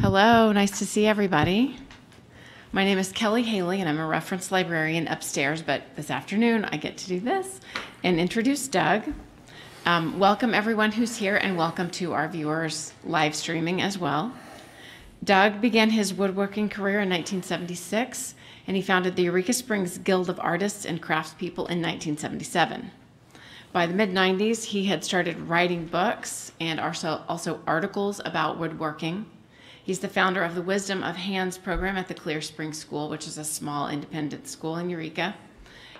Hello, nice to see everybody. My name is Kelly Haley, and I'm a reference librarian upstairs, but this afternoon I get to do this and introduce Doug. Um, welcome everyone who's here, and welcome to our viewers live streaming as well. Doug began his woodworking career in 1976, and he founded the Eureka Springs Guild of Artists and Craftspeople in 1977. By the mid 90s, he had started writing books and also, also articles about woodworking. He's the founder of the Wisdom of Hands program at the Clear Spring School, which is a small independent school in Eureka.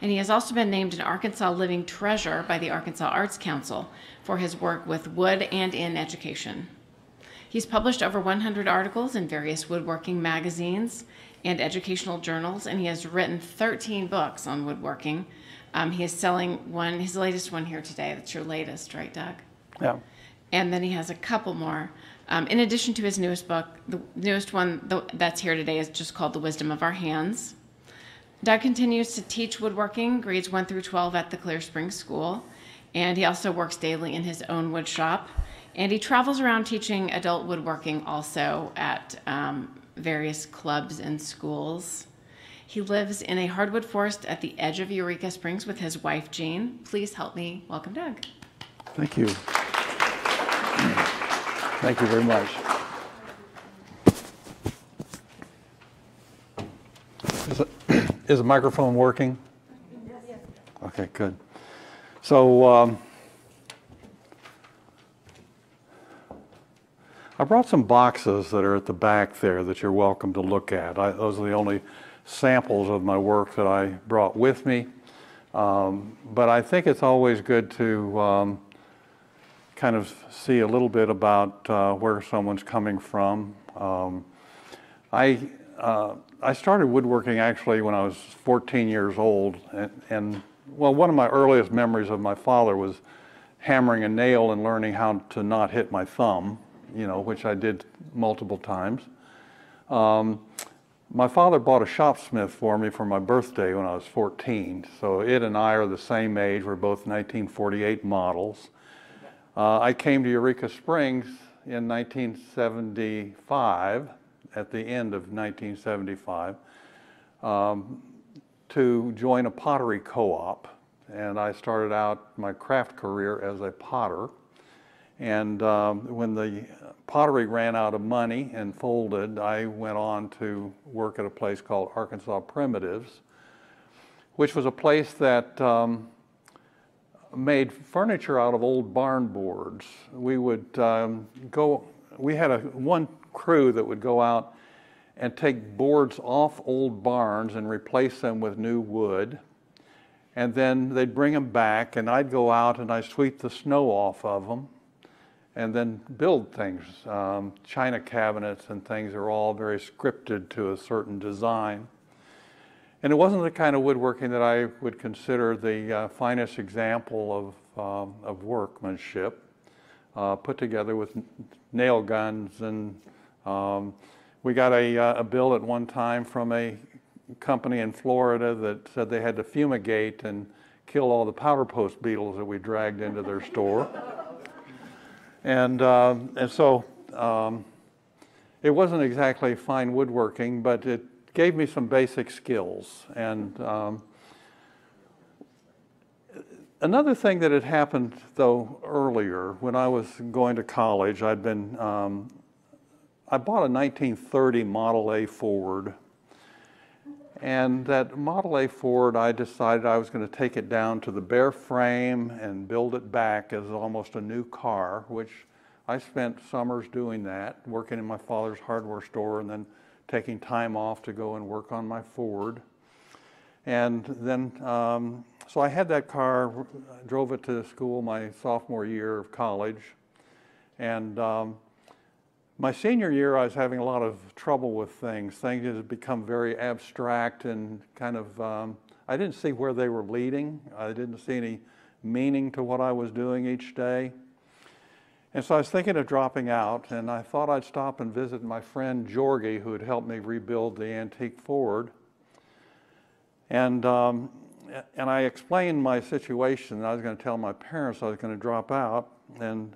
And he has also been named an Arkansas Living Treasure by the Arkansas Arts Council for his work with wood and in education. He's published over 100 articles in various woodworking magazines and educational journals, and he has written 13 books on woodworking. Um, he is selling one, his latest one here today. That's your latest, right, Doug? Yeah. And then he has a couple more. Um, in addition to his newest book, the newest one that's here today is just called The Wisdom of Our Hands. Doug continues to teach woodworking, grades 1 through 12 at the Clear Springs School, and he also works daily in his own wood shop. And he travels around teaching adult woodworking also at um, various clubs and schools. He lives in a hardwood forest at the edge of Eureka Springs with his wife, Jane. Please help me welcome Doug. Thank you. Thank you very much. Is, it, is the microphone working? Okay, good. So um, I brought some boxes that are at the back there that you're welcome to look at. I, those are the only samples of my work that I brought with me. Um, but I think it's always good to um, kind of see a little bit about uh, where someone's coming from. Um, I, uh, I started woodworking actually when I was 14 years old, and, and, well, one of my earliest memories of my father was hammering a nail and learning how to not hit my thumb, you know, which I did multiple times. My father bought a shopsmith for me for my birthday when I was 14. So it and I are the same age. We're both 1948 models. Uh, I came to Eureka Springs in 1975, at the end of 1975, um, to join a pottery co-op. And I started out my craft career as a potter. And um, when the pottery ran out of money and folded, I went on to work at a place called Arkansas Primitives, which was a place that um, made furniture out of old barn boards. We would um, go, we had a one crew that would go out and take boards off old barns and replace them with new wood. And then they'd bring them back, and I'd go out and I'd sweep the snow off of them and then build things. Um, china cabinets and things are all very scripted to a certain design. And it wasn't the kind of woodworking that I would consider the uh, finest example of, um, of workmanship, uh, put together with nail guns. And um, we got a, uh, a bill at one time from a company in Florida that said they had to fumigate and kill all the powder post beetles that we dragged into their store. And, uh, and so um, it wasn't exactly fine woodworking, but it gave me some basic skills. And um, another thing that had happened, though, earlier, when I was going to college, I'd been, um, I bought a 1930 Model A Ford. And that Model A Ford, I decided I was going to take it down to the bare frame and build it back as almost a new car, which I spent summers doing that, working in my father's hardware store and then taking time off to go and work on my Ford. And then, um, so I had that car, drove it to school my sophomore year of college. And um, my senior year, I was having a lot of trouble with things. Things had become very abstract and kind of, um, I didn't see where they were leading. I didn't see any meaning to what I was doing each day. And so I was thinking of dropping out, and I thought I'd stop and visit my friend Georgie, who had helped me rebuild the antique Ford. And, um, and I explained my situation. I was going to tell my parents I was going to drop out. And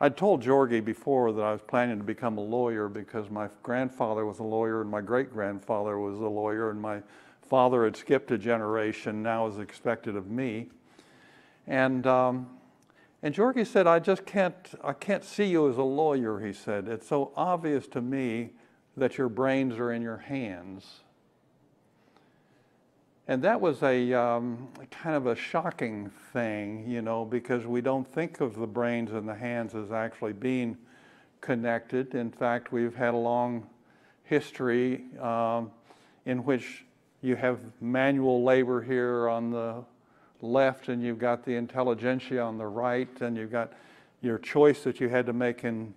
I'd told Georgie before that I was planning to become a lawyer because my grandfather was a lawyer and my great grandfather was a lawyer, and my father had skipped a generation, now is expected of me. And, um, and Georgie said, I just can't, I can't see you as a lawyer, he said. It's so obvious to me that your brains are in your hands. And that was a um, kind of a shocking thing, you know, because we don't think of the brains and the hands as actually being connected. In fact, we've had a long history um, in which you have manual labor here on the left, and you've got the intelligentsia on the right, and you've got your choice that you had to make in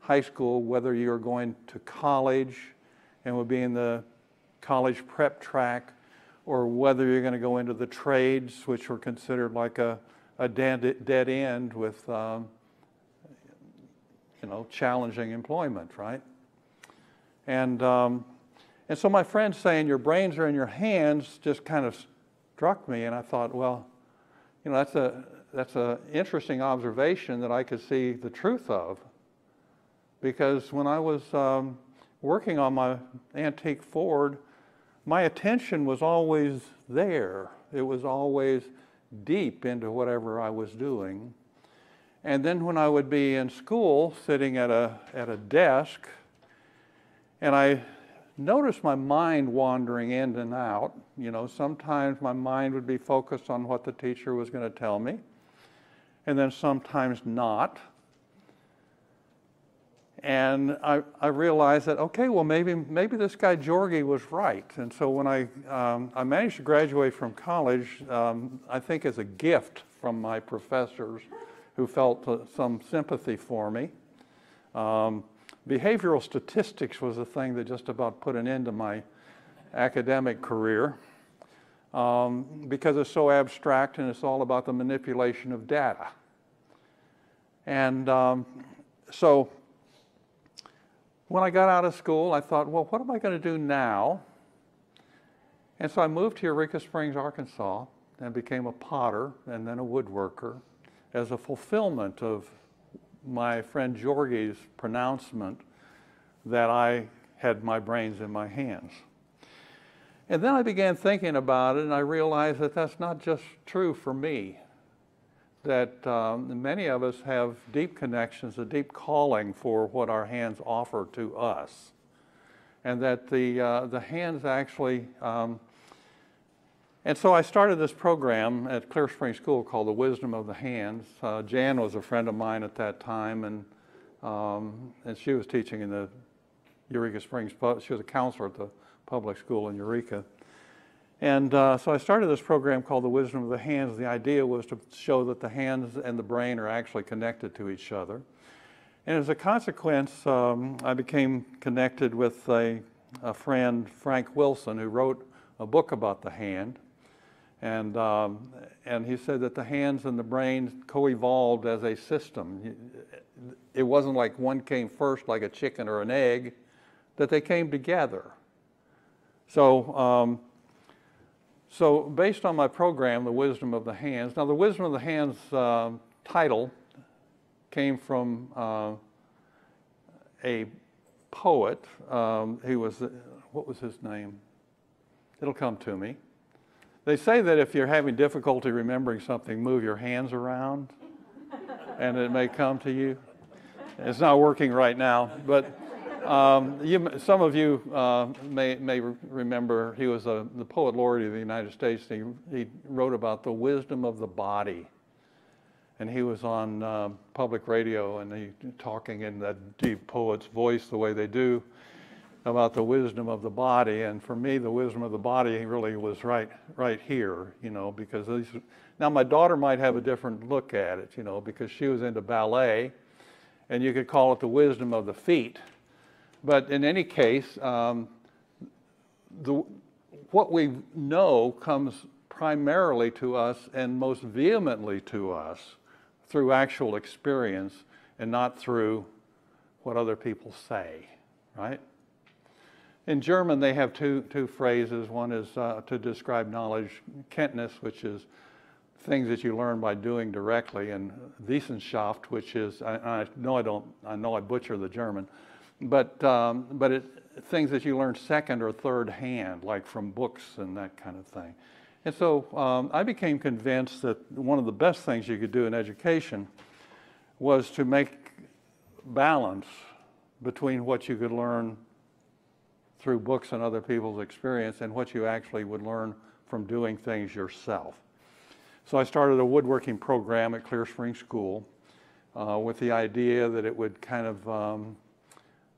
high school, whether you're going to college and would be in the college prep track or whether you're going to go into the trades, which were considered like a, a dead, dead end with, um, you know, challenging employment, right? And, um, and so my friend saying your brains are in your hands just kind of struck me, and I thought, well, you know, that's a that's an interesting observation that I could see the truth of. Because when I was um, working on my antique Ford, my attention was always there. It was always deep into whatever I was doing. And then when I would be in school, sitting at a, at a desk, and I noticed my mind wandering in and out. You know, sometimes my mind would be focused on what the teacher was going to tell me, and then sometimes not. And I, I realized that, okay, well, maybe, maybe this guy Georgie was right. And so when I, um, I managed to graduate from college, um, I think as a gift from my professors who felt uh, some sympathy for me. Um, behavioral statistics was a thing that just about put an end to my academic career um, because it's so abstract and it's all about the manipulation of data. And um, so when I got out of school, I thought, well, what am I going to do now? And so I moved to Eureka Springs, Arkansas, and became a potter and then a woodworker as a fulfillment of my friend Georgie's pronouncement that I had my brains in my hands. And then I began thinking about it, and I realized that that's not just true for me. That um, many of us have deep connections, a deep calling for what our hands offer to us. And that the, uh, the hands actually um, and so I started this program at Clear Spring School called The Wisdom of the Hands. Uh, Jan was a friend of mine at that time, and, um, and she was teaching in the Eureka Springs. She was a counselor at the public school in Eureka. And uh, so I started this program called The Wisdom of the Hands. The idea was to show that the hands and the brain are actually connected to each other. And as a consequence, um, I became connected with a, a friend, Frank Wilson, who wrote a book about the hand. And, um, and he said that the hands and the brain co-evolved as a system. It wasn't like one came first like a chicken or an egg, that they came together. So, um, so based on my program, The Wisdom of the Hands, now the Wisdom of the Hands uh, title came from uh, a poet um, who was, what was his name? It'll come to me. They say that if you're having difficulty remembering something, move your hands around and it may come to you. It's not working right now, but um, you, some of you uh, may, may remember he was a, the poet laureate of the United States. He, he wrote about the wisdom of the body. And he was on uh, public radio and he talking in that deep poet's voice the way they do about the wisdom of the body. And for me, the wisdom of the body really was right, right here, you know, because these, now my daughter might have a different look at it, you know, because she was into ballet, and you could call it the wisdom of the feet. But in any case, um, the, what we know comes primarily to us and most vehemently to us through actual experience and not through what other people say, right? In German, they have two, two phrases. One is uh, to describe knowledge, Kenntnis, which is things that you learn by doing directly, and Wissenschaft, which is I, I know I don't I know I butcher the German, but um, but it, things that you learn second or third hand, like from books and that kind of thing. And so um, I became convinced that one of the best things you could do in education was to make balance between what you could learn through books and other people's experience and what you actually would learn from doing things yourself. So I started a woodworking program at Clear Spring School uh, with the idea that it would kind of um,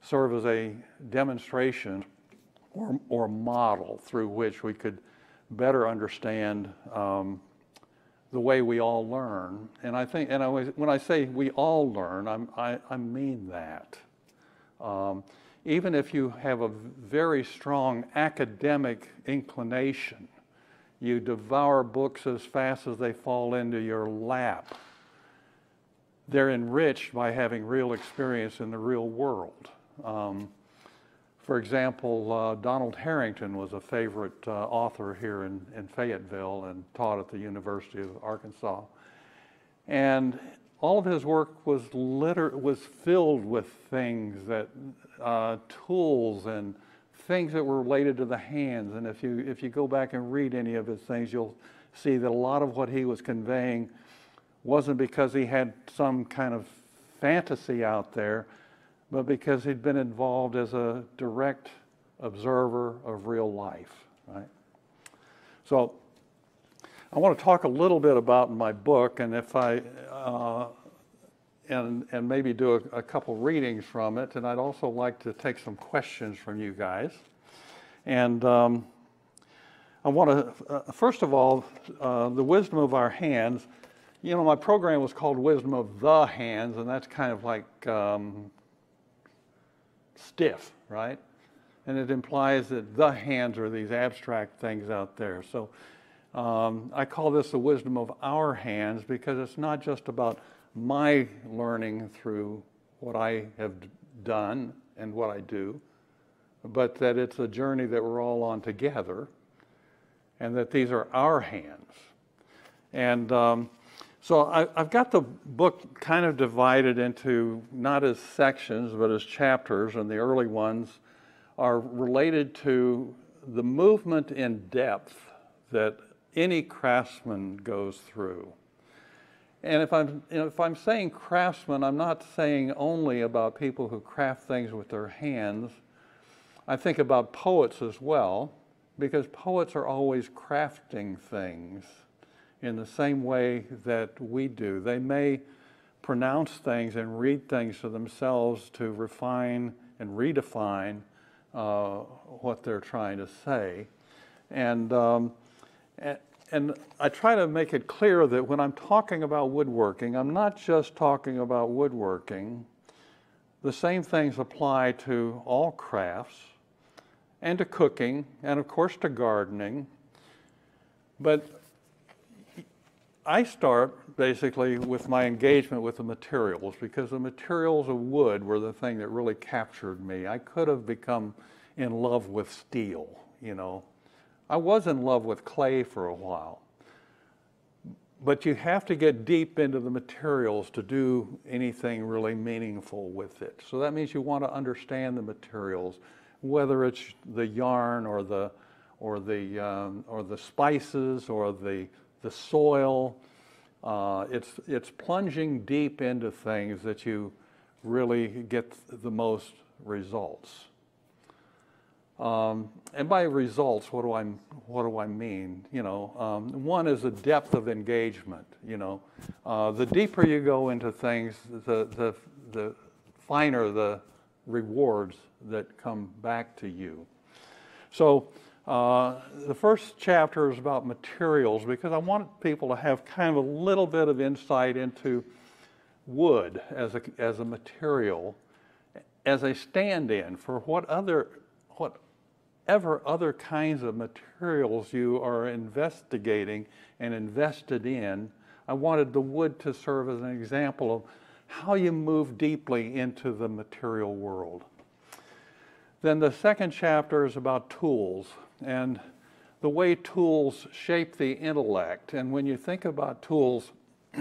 serve as a demonstration or, or model through which we could better understand um, the way we all learn. And I think, and I when I say we all learn, I'm, I, I mean that. Um, even if you have a very strong academic inclination, you devour books as fast as they fall into your lap. They're enriched by having real experience in the real world. Um, for example, uh, Donald Harrington was a favorite uh, author here in, in Fayetteville and taught at the University of Arkansas. And all of his work was liter- was filled with things that uh, tools and things that were related to the hands. And if you if you go back and read any of his things, you'll see that a lot of what he was conveying wasn't because he had some kind of fantasy out there, but because he'd been involved as a direct observer of real life. Right. So I want to talk a little bit about my book, and if I uh, and and maybe do a, a, couple readings from it, and I'd also like to take some questions from you guys. And um, I want to uh, first of all, uh, the wisdom of our hands. You know, my program was called Wisdom of the Hands, and that's kind of like um, stiff, right? And it implies that the hands are these abstract things out there. So um, I call this the wisdom of our hands because it's not just about my learning through what I have done and what I do, but that it's a journey that we're all on together and that these are our hands. And um, so I, have got the book kind of divided into not as sections, but as chapters, and the early ones are related to the movement in depth that any craftsman goes through. And if I'm, you know, if I'm saying craftsman, I'm not saying only about people who craft things with their hands. I think about poets as well, because poets are always crafting things in the same way that we do. They may pronounce things and read things to themselves to refine and redefine uh, what they're trying to say. And um, and I try to make it clear that when I'm talking about woodworking, I'm not just talking about woodworking. The same things apply to all crafts and to cooking and, of course, to gardening. But I start basically with my engagement with the materials because the materials of wood were the thing that really captured me. I could have become in love with steel, you know, I was in love with clay for a while. But you have to get deep into the materials to do anything really meaningful with it. So that means you want to understand the materials, whether it's the yarn or the or the um, or the spices or the the soil. Uh, it's it's plunging deep into things that you really get the most results. Um, and by results, what do I what do I mean? You know, um, one is the depth of engagement. You know, uh, the deeper you go into things, the the the finer the rewards that come back to you. So. Uh, the first chapter is about materials because I want people to have kind of a little bit of insight into wood as a, as a material, as a stand in for what other what whatever other kinds of materials you are investigating and invested in, I wanted the wood to serve as an example of how you move deeply into the material world. Then the second chapter is about tools. And the way tools shape the intellect. And when you think about tools,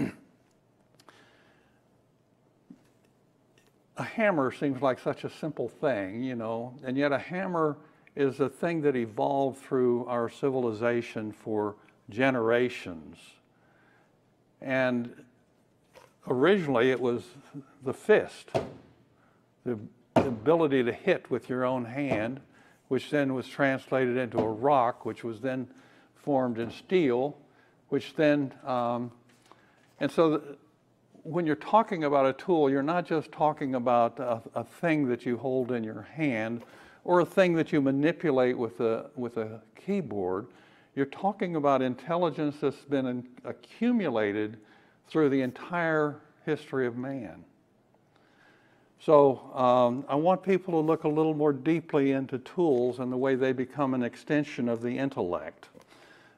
a hammer seems like such a simple thing, you know, and yet a hammer is a thing that evolved through our civilization for generations. And originally it was the fist, the ability to hit with your own hand, which then was translated into a rock, which was then formed in steel, which then, um, and so when you're talking about a tool, you're not just talking about a, a, thing that you hold in your hand or a thing that you manipulate with a, with a keyboard. You're talking about intelligence that's been accumulated through the entire history of man. So um, I want people to look a little more deeply into tools and the way they become an extension of the intellect.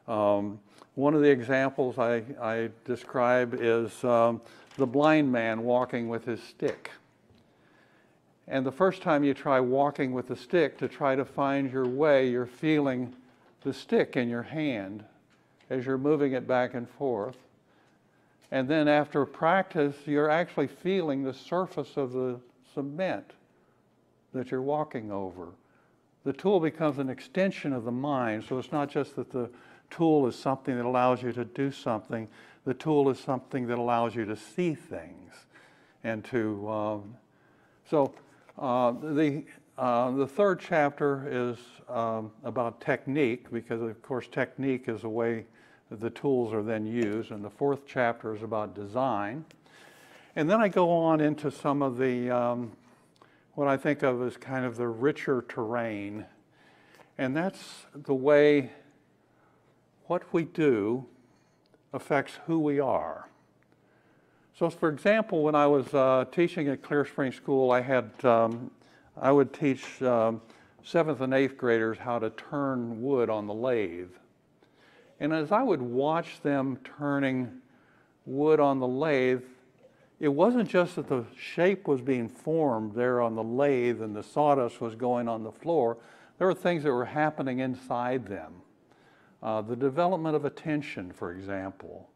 Um, one of the examples I, I describe is um, the blind man walking with his stick. And the first time you try walking with the stick to try to find your way, you're feeling the stick in your hand as you're moving it back and forth. And then after practice, you're actually feeling the surface of the cement that you're walking over. The tool becomes an extension of the mind, so it's not just that the tool is something that allows you to do something, the tool is something that allows you to see things and to. Um, so uh, the uh, the third chapter is um, about technique because of course technique is a way the tools are then used, and the fourth chapter is about design. And then I go on into some of the um, what I think of as kind of the richer terrain, and that's the way what we do affects who we are. So, for example, when I was uh, teaching at Clear Spring School, I had um, I would teach um, seventh and eighth graders how to turn wood on the lathe. And as I would watch them turning wood on the lathe, it wasn't just that the shape was being formed there on the lathe and the sawdust was going on the floor. There were things that were happening inside them. Uh, the development of attention, for example,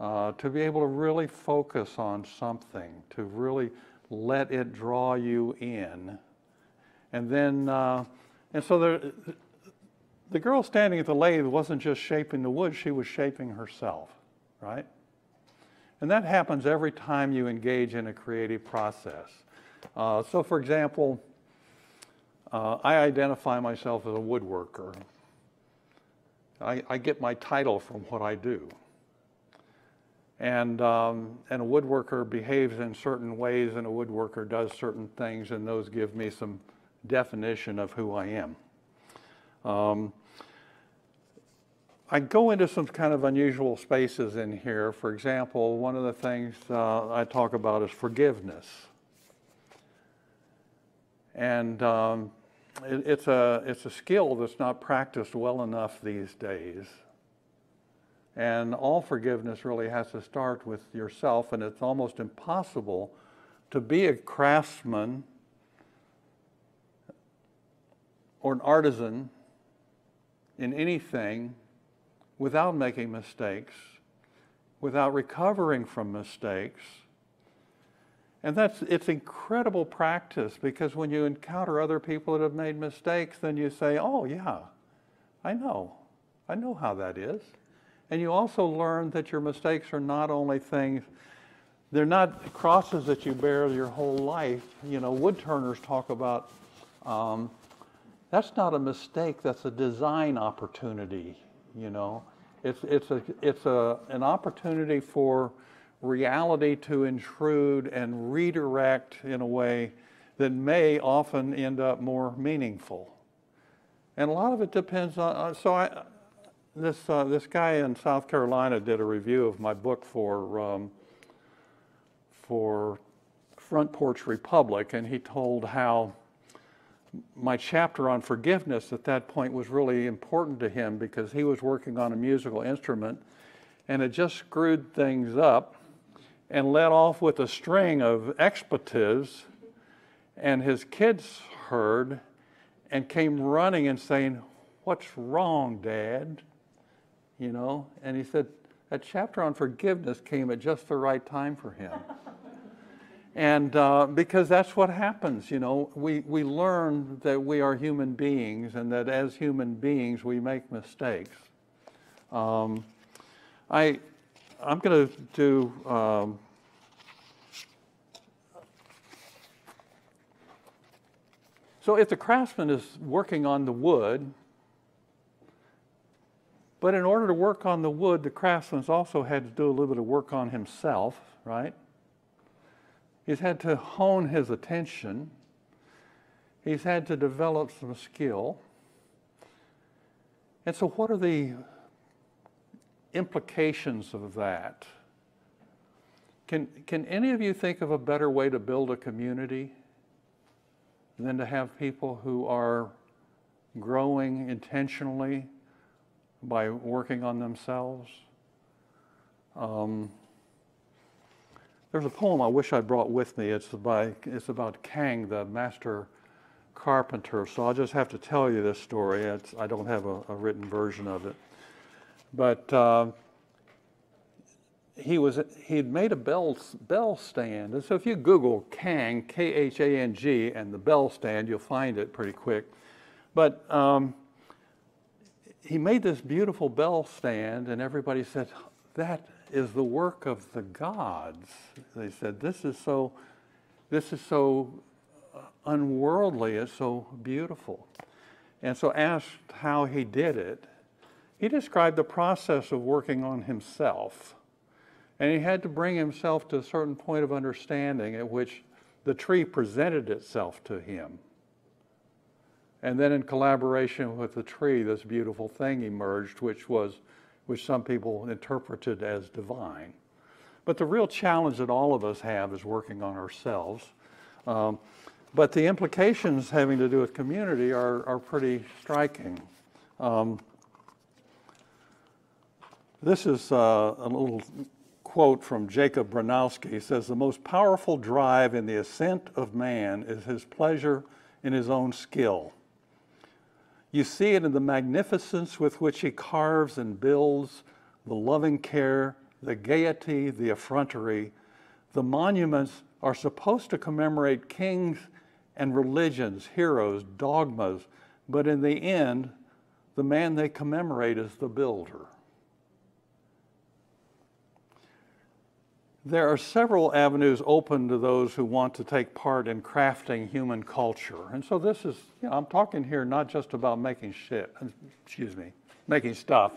uh, to be able to really focus on something, to really let it draw you in. And then, uh, and so the, the girl standing at the lathe wasn't just shaping the wood, she was shaping herself, right? And that happens every time you engage in a creative process. Uh, so, for example, uh, I identify myself as a woodworker. I, I get my title from what I do. And, um, and a woodworker behaves in certain ways, and a woodworker does certain things, and those give me some definition of who I am. Um, I go into some kind of unusual spaces in here. For example, one of the things uh, I talk about is forgiveness. And um, it, it's, a, it's a skill that's not practiced well enough these days. And all forgiveness really has to start with yourself, and it's almost impossible to be a craftsman or an artisan in anything without making mistakes, without recovering from mistakes, and that's it's incredible practice because when you encounter other people that have made mistakes, then you say, "Oh yeah, I know. I know how that is." And you also learn that your mistakes are not only things they're not crosses that you bear your whole life. You know, woodturners talk about um, that's not a mistake, that's a design opportunity, you know. It's, it's, a, it's a, an opportunity for reality to intrude and redirect in a way that may often end up more meaningful. And a lot of it depends on. So I, this uh, this guy in South Carolina did a review of my book for um, for Front Porch Republic, and he told how my chapter on forgiveness at that point was really important to him because he was working on a musical instrument, and it just screwed things up and let off with a string of expletives. And his kids heard and came running and saying, What's wrong, Dad? You know? And he said, That chapter on forgiveness came at just the right time for him. and uh, because that's what happens, you know, we, we learn that we are human beings and that as human beings we make mistakes. Um, I, I'm going to do. Um, so if the craftsman is working on the wood, but in order to work on the wood, the craftsman's also had to do a little bit of work on himself, right? He's had to hone his attention. He's had to develop some skill. And so, what are the implications of that? Can, can any of you think of a better way to build a community than to have people who are growing intentionally by working on themselves? Um, there's a poem I wish I brought with me. It's, by, it's about Kang, the master carpenter. So I'll just have to tell you this story. It's, I don't have a, a written version of it. But uh, he was he had made a bell bell stand, and so if you Google Kang K H A N G and the bell stand, you'll find it pretty quick. But um, he made this beautiful bell stand, and everybody said that is the work of the gods. They said this is so this is so unworldly. It's so beautiful. And so asked how he did it, he described the process of working on himself. And he had to bring himself to a certain point of understanding at which the tree presented itself to him. And then in collaboration with the tree, this beautiful thing emerged, which was, which some people interpreted as divine. But the real challenge that all of us have is working on ourselves. Um, but the implications having to do with community are, are pretty striking. Um, this is uh, a little quote from Jacob Bronowski. He says, The most powerful drive in the ascent of man is his pleasure in his own skill. You see it in the magnificence with which he carves and builds, the loving care, the gaiety, the effrontery. The monuments are supposed to commemorate kings and religions, heroes, dogmas, but in the end, the man they commemorate is the builder. There are several avenues open to those who want to take part in crafting human culture. And so this is, you know, I'm talking here not just about making shit, uh, excuse me, making stuff.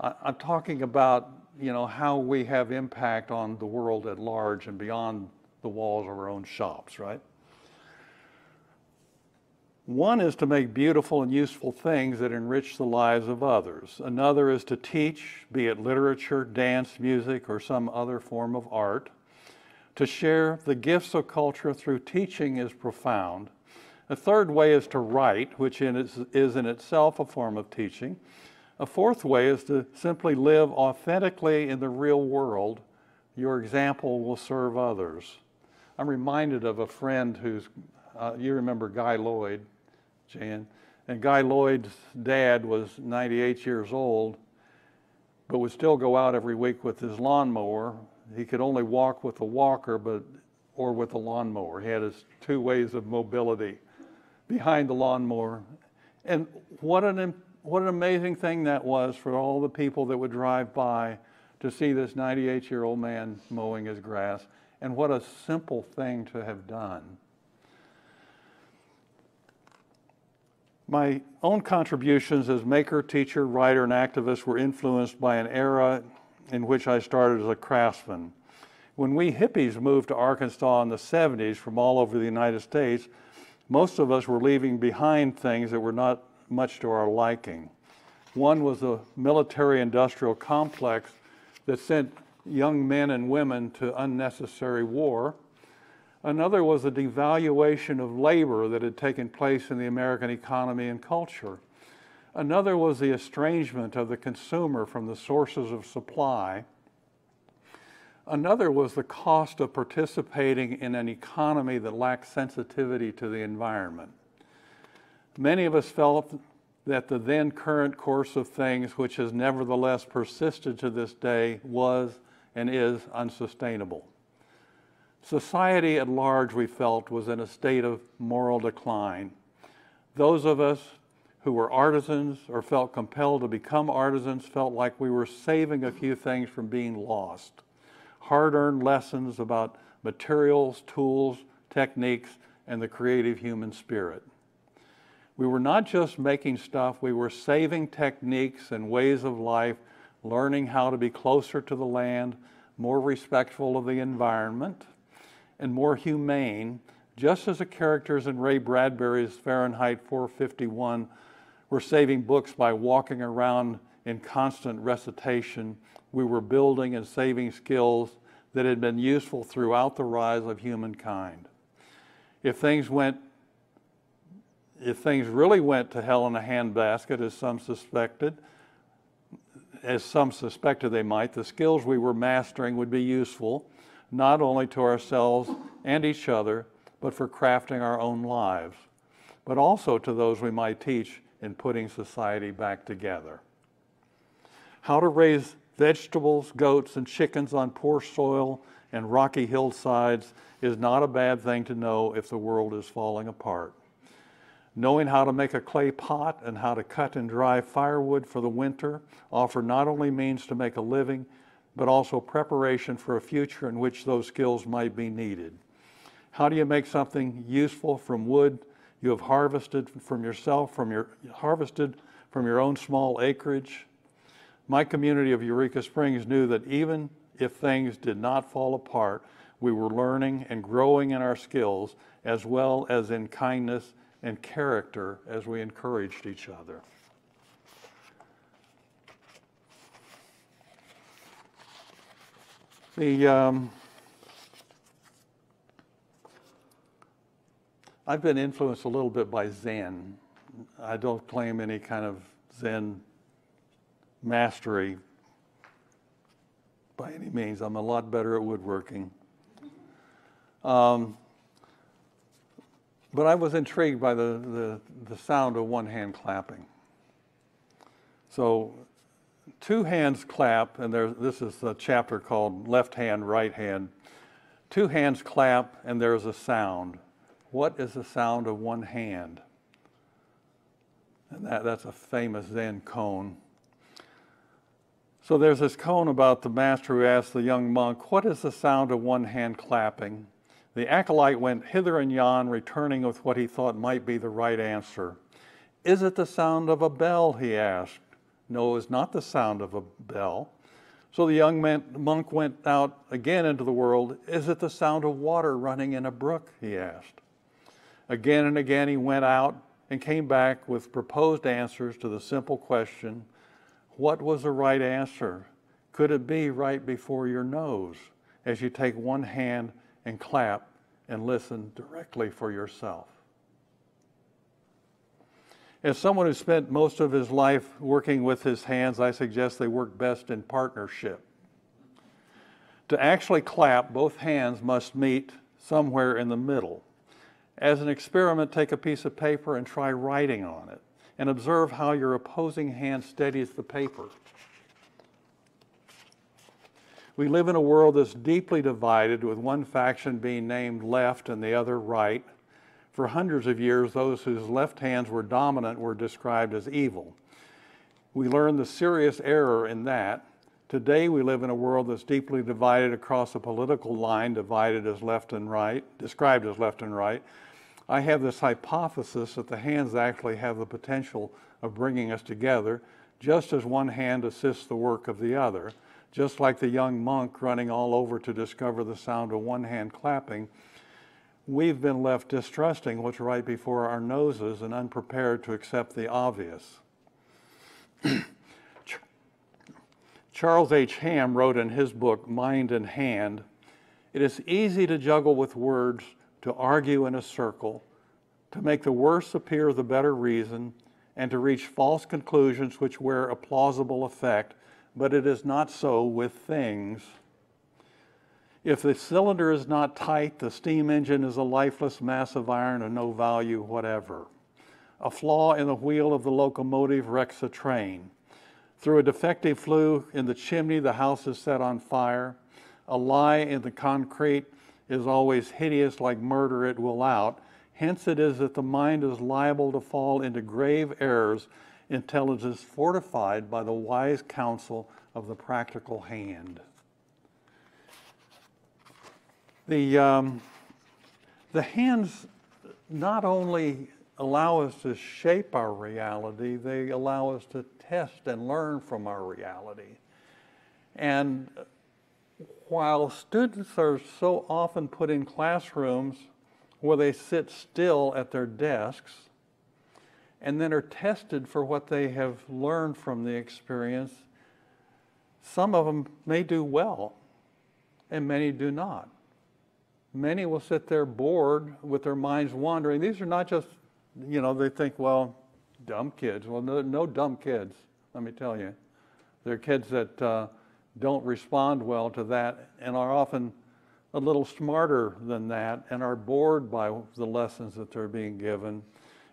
I, I'm talking about, you know, how we have impact on the world at large and beyond the walls of our own shops, right? One is to make beautiful and useful things that enrich the lives of others. Another is to teach, be it literature, dance, music, or some other form of art. To share the gifts of culture through teaching is profound. A third way is to write, which is in itself a form of teaching. A fourth way is to simply live authentically in the real world. Your example will serve others. I'm reminded of a friend who's, uh, you remember Guy Lloyd, Jan. And Guy Lloyd's dad was 98 years old, but would still go out every week with his lawnmower. He could only walk with a walker, but or with a lawnmower. He had his two ways of mobility behind the lawnmower. And what an what an amazing thing that was for all the people that would drive by to see this 98 year old man mowing his grass. And what a simple thing to have done. My own contributions as maker, teacher, writer, and activist were influenced by an era in which I started as a craftsman. When we hippies moved to Arkansas in the 70s from all over the United States, most of us were leaving behind things that were not much to our liking. One was a military industrial complex that sent young men and women to unnecessary war. Another was the devaluation of labor that had taken place in the American economy and culture. Another was the estrangement of the consumer from the sources of supply. Another was the cost of participating in an economy that lacked sensitivity to the environment. Many of us felt that the then current course of things, which has nevertheless persisted to this day, was and is unsustainable. Society at large, we felt, was in a state of moral decline. Those of us who were artisans or felt compelled to become artisans felt like we were saving a few things from being lost. Hard earned lessons about materials, tools, techniques, and the creative human spirit. We were not just making stuff, we were saving techniques and ways of life, learning how to be closer to the land, more respectful of the environment, and more humane, just as the characters in Ray Bradbury's Fahrenheit 451 were saving books by walking around in constant recitation. We were building and saving skills that had been useful throughout the rise of humankind. If things went if things really went to hell in a handbasket, as some suspected, as some suspected they might, the skills we were mastering would be useful, not only to ourselves and each other, but for crafting our own lives, but also to those we might teach in putting society back together. How to raise vegetables, goats, and chickens on poor soil and rocky hillsides is not a bad thing to know if the world is falling apart. Knowing how to make a clay pot and how to cut and dry firewood for the winter offer not only means to make a living, but also preparation for a future in which those skills might be needed. How do you make something useful from wood you have harvested from yourself, from your harvested from your own small acreage? My community of Eureka Springs knew that even if things did not fall apart, we were learning and growing in our skills as well as in kindness and character as we encouraged each other. The, um, I've been influenced a little bit by Zen. I don't claim any kind of Zen mastery by any means. I'm a lot better at woodworking. Um, but I was intrigued by the, the, the sound of one hand clapping. So, two hands clap, and there, this is a chapter called Left Hand, Right Hand. Two hands clap, and there's a sound. What is the sound of one hand? And that, that's a famous Zen koan. So there's this koan about the master who asked the young monk, What is the sound of one hand clapping? The acolyte went hither and yon, returning with what he thought might be the right answer. Is it the sound of a bell? he asked. No, it is not the sound of a bell. So the young man, monk went out again into the world. Is it the sound of water running in a brook? he asked. Again and again he went out and came back with proposed answers to the simple question what was the right answer? Could it be right before your nose as you take one hand and clap and listen directly for yourself. As someone who spent most of his life working with his hands, I suggest they work best in partnership. To actually clap, both hands must meet somewhere in the middle. As an experiment, take a piece of paper and try writing on it, and observe how your opposing hand steadies the paper. We live in a world that's deeply divided, with one faction being named left and the other right. For hundreds of years, those whose left hands were dominant were described as evil. We learned the serious error in that. Today, we live in a world that's deeply divided across a political line, divided as left and right, described as left and right. I have this hypothesis that the hands actually have the potential of bringing us together, just as one hand assists the work of the other. Just like the young monk running all over to discover the sound of one hand clapping, we've been left distrusting what's right before our noses and unprepared to accept the obvious. Charles H. Ham wrote in his book, Mind and Hand It is easy to juggle with words, to argue in a circle, to make the worse appear the better reason, and to reach false conclusions which wear a plausible effect but it is not so with things. If the cylinder is not tight, the steam engine is a lifeless mass of iron of no value whatever. A flaw in the wheel of the locomotive wrecks a train. Through a defective flue in the chimney, the house is set on fire. A lie in the concrete is always hideous like murder it will out. Hence it is that the mind is liable to fall into grave errors intelligence fortified by the wise counsel of the practical hand. The, um, the hands not only allow us to shape our reality, they allow us to test and learn from our reality. And while students are so often put in classrooms where they sit still at their desks and then are tested for what they have learned from the experience, some of them may do well and many do not. Many will sit there bored with their minds wandering. These are not just, you know, they think, well, dumb kids. Well, no, no dumb kids, let me tell you. They're kids that uh, don't respond well to that and are often a little smarter than that and are bored by the lessons that they're being given.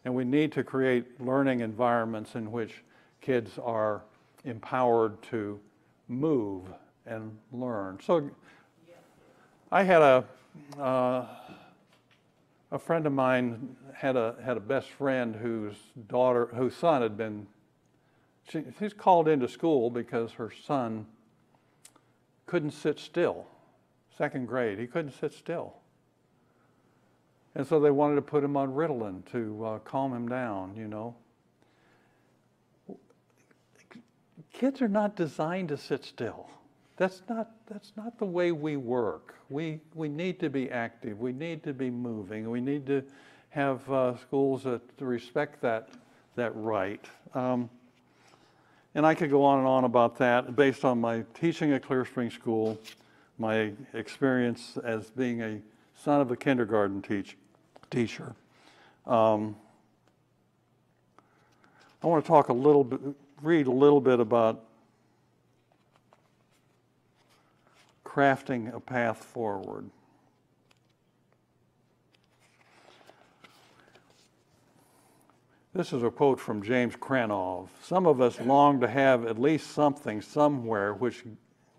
And we need to create learning environments in which kids are empowered to move and learn. So I had a, uh, a friend of mine had a, had a best friend whose daughter, whose son had been, she, she's called into school because her son couldn't sit still. Second grade, he couldn't sit still. And so they wanted to put him on Ritalin to uh, calm him down, you know. Kids are not designed to sit still. That's not, that's not the way we work. We, we need to be active. We need to be moving. We need to have uh, schools that respect that, that right. Um, and I could go on and on about that based on my teaching at Clear Spring School, my experience as being a son of a kindergarten teach, teacher. Um, I want to talk a little bit, read a little bit about crafting a path forward. This is a quote from James Krenov. Some of us long to have at least something somewhere which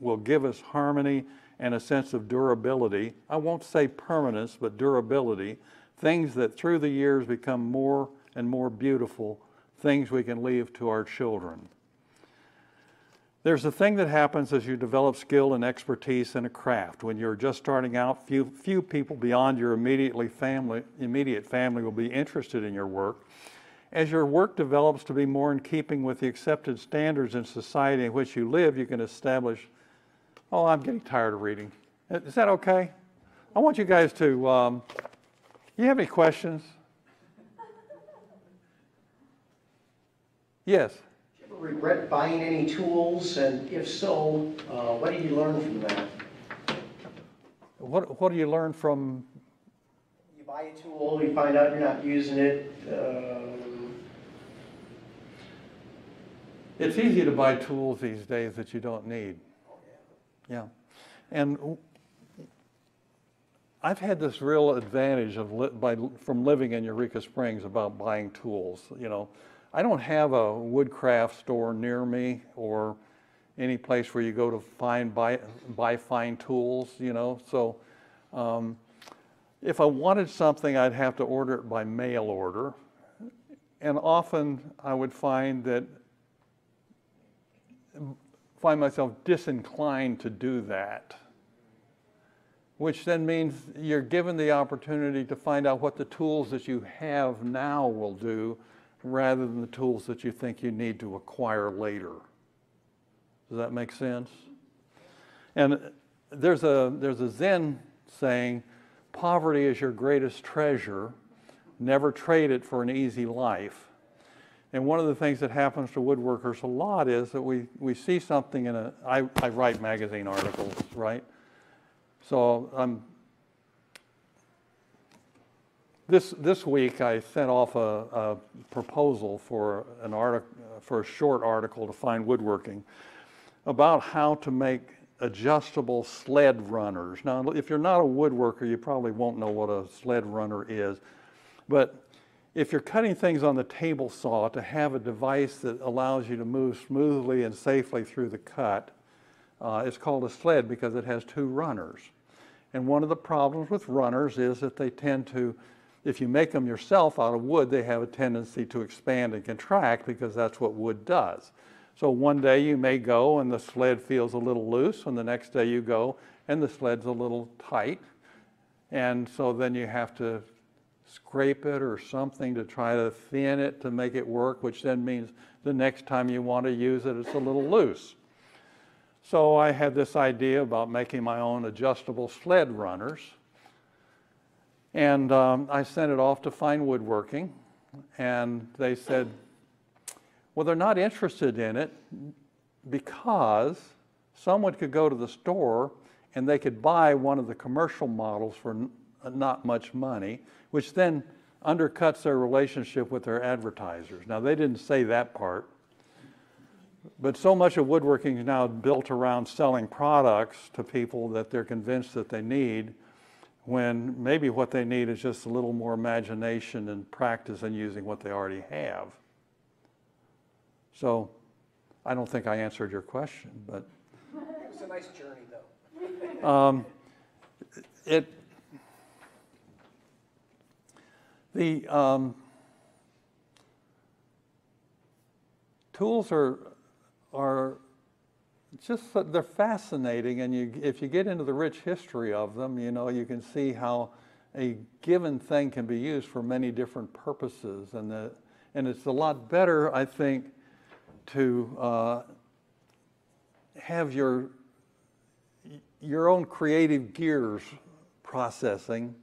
will give us harmony and a sense of durability. I won't say permanence, but durability. Things that through the years become more and more beautiful, things we can leave to our children. There's a thing that happens as you develop skill and expertise in a craft. When you're just starting out, few, few people beyond your immediately family, immediate family will be interested in your work. As your work develops to be more in keeping with the accepted standards in society in which you live, you can establish, oh, I'm getting tired of reading. Is that okay? I want you guys to, um, you have any questions? Yes? Do you ever regret buying any tools, and if so, uh, what did you learn from that? What, what do you learn from, You buy a tool, you find out you're not using it, um, it's easy to buy tools these days that you don't need. Yeah. yeah. And I've had this real advantage of li- by, from living in Eureka Springs about buying tools. You know, I don't have a woodcraft store near me or any place where you go to find buy, buy fine tools. You know, so um, if I wanted something, I'd have to order it by mail order, and often I would find that find myself disinclined to do that which then means you're given the opportunity to find out what the tools that you have now will do rather than the tools that you think you need to acquire later. Does that make sense? And there's a, there's a Zen saying, poverty is your greatest treasure. Never trade it for an easy life. And one of the things that happens to woodworkers a lot is that we, we see something in a, I, I write magazine articles, right? So um, this, this week I sent off a, a proposal for an artic, for a short article to Fine Woodworking about how to make adjustable sled runners. Now, if you're not a woodworker, you probably won't know what a sled runner is, but if you're cutting things on the table saw, to have a device that allows you to move smoothly and safely through the cut, uh, it's called a sled because it has two runners. And one of the problems with runners is that they tend to, if you make them yourself out of wood, they have a tendency to expand and contract because that's what wood does. So one day you may go and the sled feels a little loose, and the next day you go and the sled's a little tight. And so then you have to scrape it or something to try to thin it to make it work, which then means the next time you want to use it, it's a little loose. So I had this idea about making my own adjustable sled runners. And um, I sent it off to Fine Woodworking, and they said, well, they're not interested in it because someone could go to the store and they could buy one of the commercial models for n- not much money, which then undercuts their relationship with their advertisers. Now, they didn't say that part, but so much of woodworking is now built around selling products to people that they're convinced that they need, when maybe what they need is just a little more imagination and practice in using what they already have. So I don't think I answered your question, but It was a nice journey, though. it, the um, tools are, are just, they're fascinating, and you, if you get into the rich history of them, you know, you can see how a given thing can be used for many different purposes, and the, and it's a lot better, I think, to uh, have your your own creative gears processing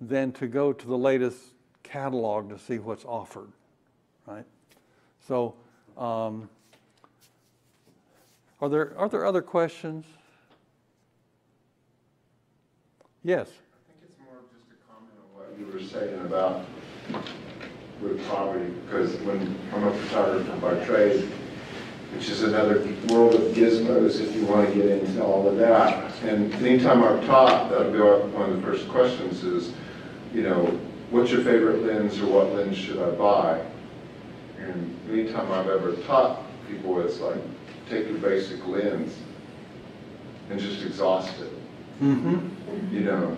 than to go to the latest catalog to see what's offered, right? So, um, are there are there other questions? Yes. I think it's more just a comment on what you were saying about with poverty, because when I'm a photographer by trade, which is another world of gizmos if you want to get into all of that. And anytime I've taught, that'll be one of the first questions is, you know, what's your favorite lens or what lens should I buy? And anytime I've ever taught people, it's like, take your basic lens and just exhaust it Mm-hmm. you know,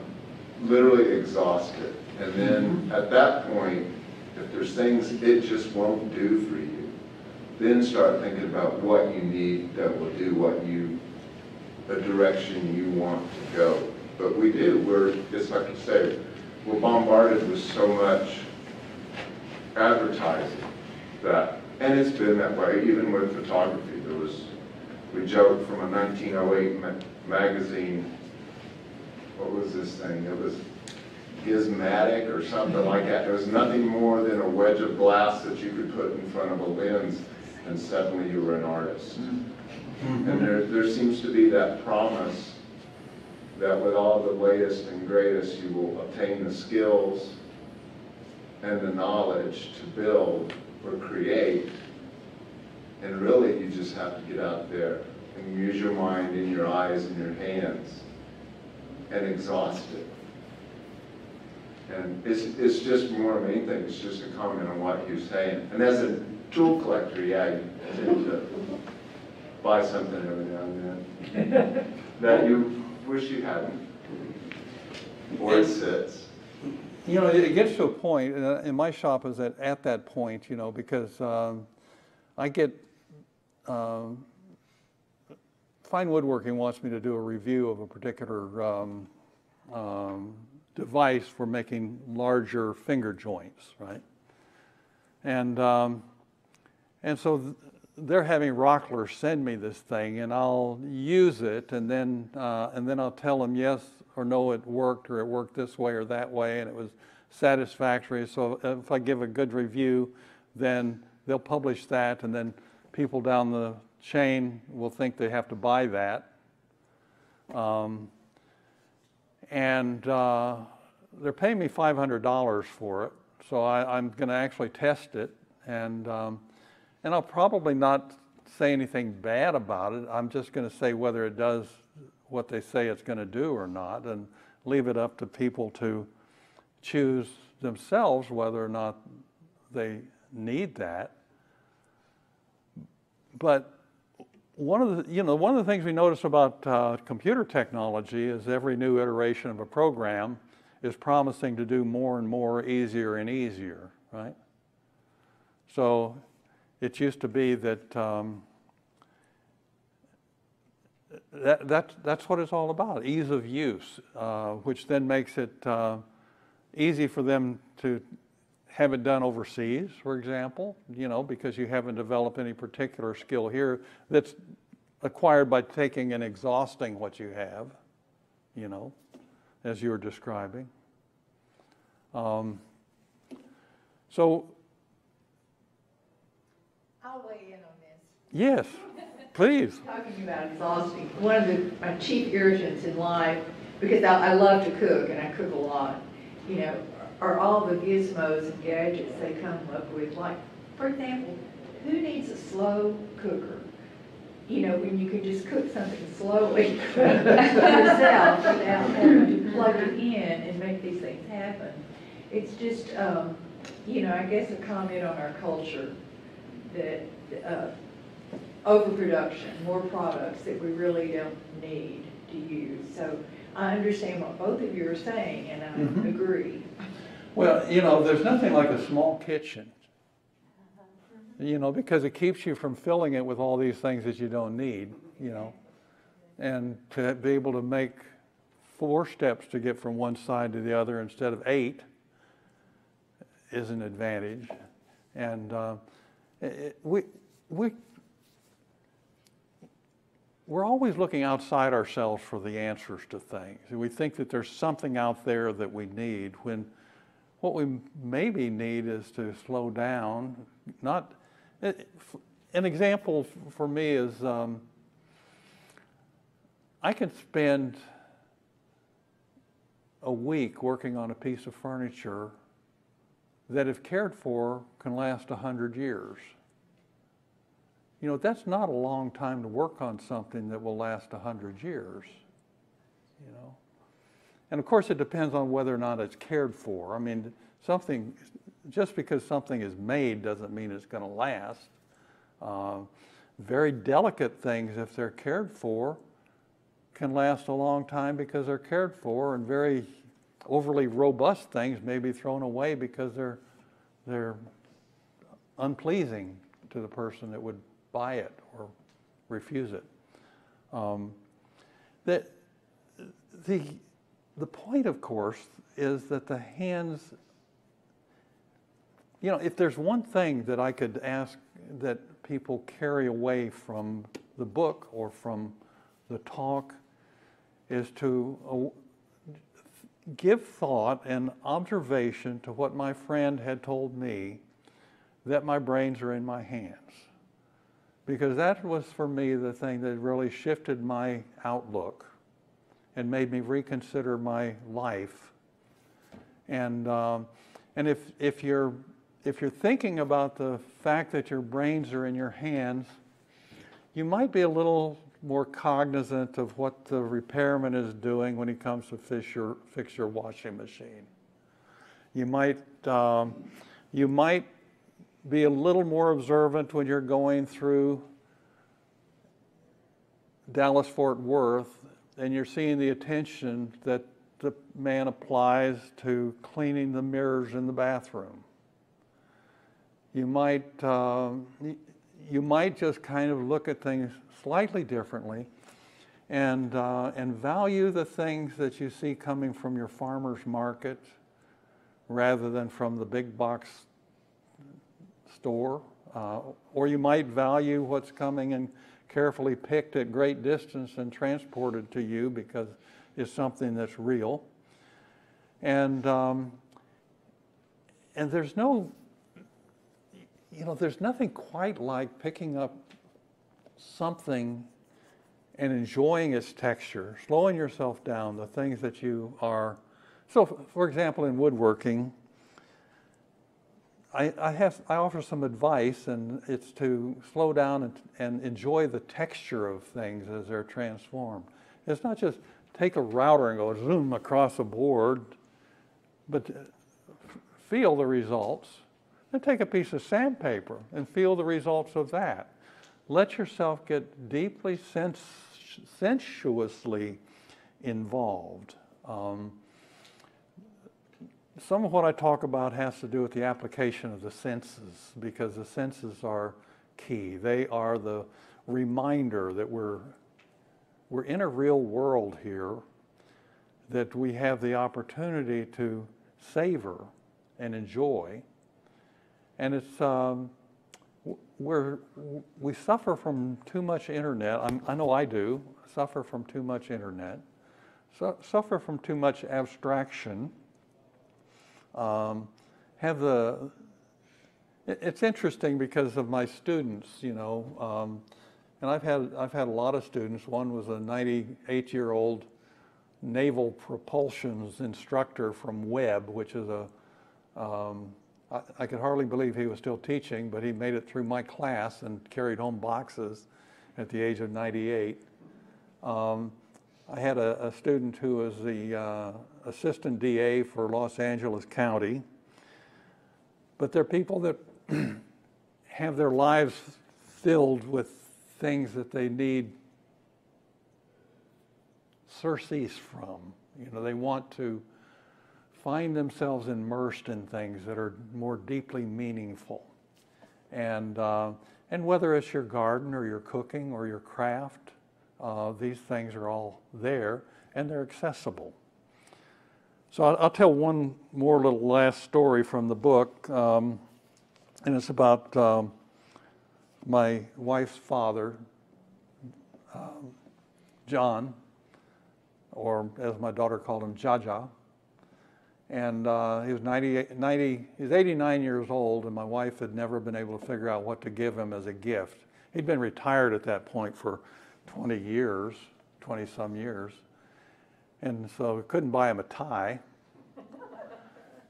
literally exhaust it. And then at that point, if there's things it just won't do for you, then start thinking about what you need that will do what you, the direction you want to go. But we do, we're, it's like you say, we're bombarded with so much advertising that, and it's been that way even with photography. There was, we joked from a 1908 ma- magazine what was this thing? It was Gizmatic or something like that. It was nothing more than a wedge of glass that you could put in front of a lens, and suddenly you were an artist. Mm-hmm. And there, there seems to be that promise that with all the latest and greatest, you will obtain the skills and the knowledge to build or create. And really, you just have to get out there and use your mind and your eyes and your hands and exhaust it. And it's, it's just more of anything, it's just a comment on what you're saying. And as a tool collector, yeah, you tend to buy something every now and then that you wish you hadn't. Or it sits. You know, it gets to a point, and uh, my shop is at, at that point, you know, because um, I get, um, Fine Woodworking wants me to do a review of a particular um, um, device for making larger finger joints, right? And, um, and so th- they're having Rockler send me this thing, and I'll use it, and then, uh, and then I'll tell them yes or no, it worked, or it worked this way or that way, and it was satisfactory. So if I give a good review, then they'll publish that, and then people down the chain will think they have to buy that. Um, and uh, they're paying me $500 for it, so I, I'm going to actually test it, and um, and I'll probably not say anything bad about it. I'm just going to say whether it does what they say it's going to do or not, and leave it up to people to choose themselves whether or not they need that. But one of the, you know, one of the things we notice about uh, computer technology is every new iteration of a program is promising to do more and more, easier and easier, right? So it used to be that um, that, that, that's what it's all about, ease of use, uh, which then makes it uh, easy for them to have it done overseas, for example, you know, because you haven't developed any particular skill here that's acquired by taking and exhausting what you have, you know, as you were describing. Um, so, I'll weigh in on this. yes, please. Talking about exhausting, one of the, my chief irritants in life, because I, I love to cook and I cook a lot, you know, are all the gizmos and gadgets they come up with. Like, for example, who needs a slow cooker? You know, when you can just cook something slowly yourself without having to plug it in and make these things happen. It's just, um, you know, I guess a comment on our culture that, uh, overproduction, more products that we really don't need to use. So I understand what both of you are saying, and I Mhm. agree. Well, you know, there's nothing like a small kitchen. You know, because it keeps you from filling it with all these things that you don't need, you know. And to be able to make four steps to get from one side to the other instead of eight is an advantage. And uh, it- we, we, we're always looking outside ourselves for the answers to things. We think that there's something out there that we need when what we maybe need is to slow down. Not an example for me is um, I can spend a week working on a piece of furniture that, if cared for, can last a hundred years. You know, that's not a long time to work on something that will last a hundred years. You know. And of course, it depends on whether or not it's cared for. I mean, something, just because something is made doesn't mean it's going to last. Uh, very delicate things, if they're cared for, can last a long time because they're cared for, and very overly robust things may be thrown away because they're they're unpleasing to the person that would buy it or refuse it. Um, that the the point, of course, is that the hands, you know, if there's one thing that I could ask that people carry away from the book or from the talk, is to uh, give thought and observation to what my friend had told me that my brains are in my hands. Because that was for me the thing that really shifted my outlook and made me reconsider my life. And, um, and if, if, you're, if you're thinking about the fact that your brains are in your hands, you might be a little more cognizant of what the repairman is doing when he comes to fix your, fix your washing machine. You might, um, you might be a little more observant when you're going through Dallas Fort Worth and you're seeing the attention that the man applies to cleaning the mirrors in the bathroom. You might, y- you might just kind of look at things slightly differently and, uh, and value the things that you see coming from your farmer's market rather than from the big box store. Uh, or you might value what's coming and carefully picked at great distance and transported to you because it's something that's real. And, um, and there's no, you know, there's nothing quite like picking up something and enjoying its texture, slowing yourself down, the things that you are. So, for example, in woodworking, I, I have I offer some advice, and it's to slow down and, and enjoy the texture of things as they're transformed. It's not just take a router and go zoom across a board, but uh, feel the results, then take a piece of sandpaper and feel the results of that. Let yourself get deeply sens- sensuously involved. Um, some of what I talk about has to do with the application of the senses because the senses are key. They are the reminder that we're, we're in a real world here, that we have the opportunity to savor and enjoy. And it's, um, we're, we suffer from too much internet. I'm, I know I do, suffer from too much internet, su- suffer from too much abstraction um, have the, it's interesting because of my students, you know, um, and I've had, I've had a lot of students. One was a 98-year-old naval propulsions instructor from Webb, which is a, um, I, I could hardly believe he was still teaching, but he made it through my class and carried home boxes at the age of 98. Um, I had a, a student who was the uh, assistant DA for Los Angeles County. But they're people that have their lives filled with things that they need surcease from. You know, they want to find themselves immersed in things that are more deeply meaningful. And, uh, and whether it's your garden or your cooking or your craft, uh, these things are all there and they're accessible. So I'll, tell one more little last story from the book, um, and it's about um, my wife's father, um, John, or as my daughter called him, Jaja. And uh, he was 98, 90, he was 89 years old, and my wife had never been able to figure out what to give him as a gift. He'd been retired at that point for 20 years, 20 some years. And so we couldn't buy him a tie.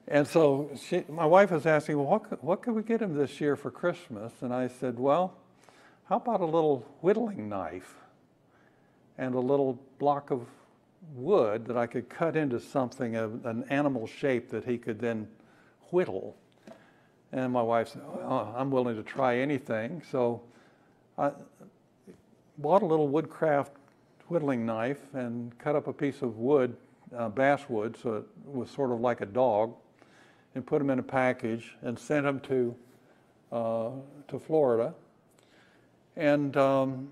And so she, my wife was asking, well, what, could- what could we get him this year for Christmas? And I said, well, how about a little whittling knife and a little block of wood that I could cut into something, of an animal shape that he could then whittle? And my wife said, well, I'm willing to try anything. So I bought a little woodcraft whittling knife and cut up a piece of wood, uh, basswood, so it was sort of like a dog, and put them in a package and sent them to uh, to Florida. And um,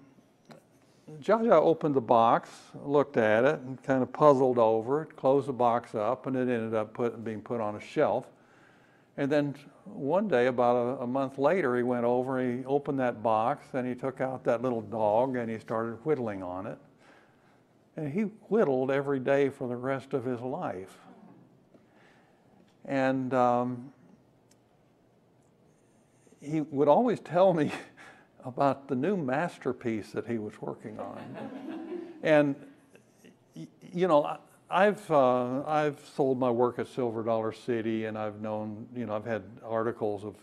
Jaja opened the box, looked at it, and kind of puzzled over it, closed the box up, and it ended up put, being put on a shelf. And then one day, about a, a month later, he went over, he opened that box, and he took out that little dog and he started whittling on it. And he whittled every day for the rest of his life. And um, he would always tell me about the new masterpiece that he was working on. and, you know, I've, uh, I've sold my work at Silver Dollar City, and I've known, you know, I've had articles of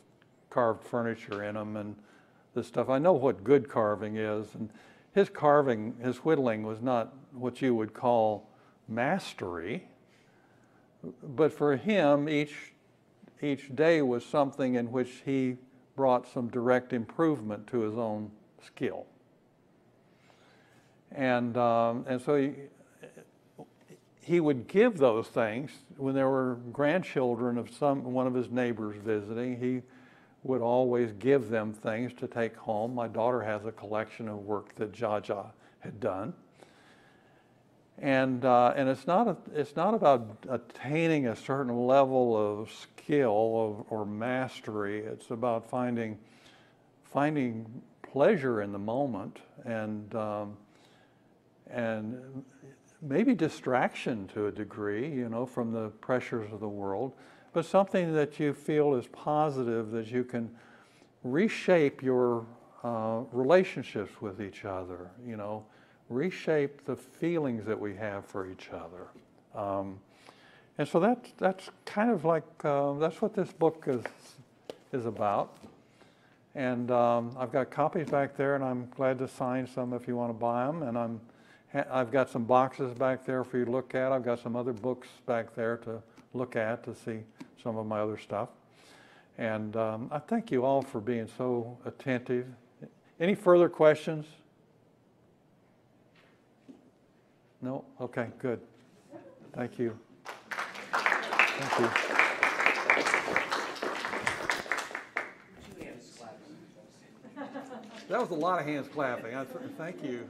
carved furniture in them and this stuff. I know what good carving is. And his carving, his whittling was not what you would call mastery. But for him, each, each day was something in which he brought some direct improvement to his own skill. And, um, and so he, he would give those things when there were grandchildren of some one of his neighbors visiting. He would always give them things to take home. My daughter has a collection of work that Jaja had done. And, uh, and it's, not a, it's not about attaining a certain level of skill of, or mastery. It's about finding, finding pleasure in the moment and, um, and maybe distraction to a degree, you know, from the pressures of the world, but something that you feel is positive that you can reshape your uh, relationships with each other, you know, reshape the feelings that we have for each other. Um, and so that, that's kind of like, uh, that's what this book is, is about. And um, I've got copies back there, and I'm glad to sign some if you want to buy them. And I'm, I've got some boxes back there for you to look at. I've got some other books back there to look at to see some of my other stuff. And um, I thank you all for being so attentive. Any further questions? No? Okay, good. Thank you. Thank you. That was a lot of hands clapping. I th- Thank you.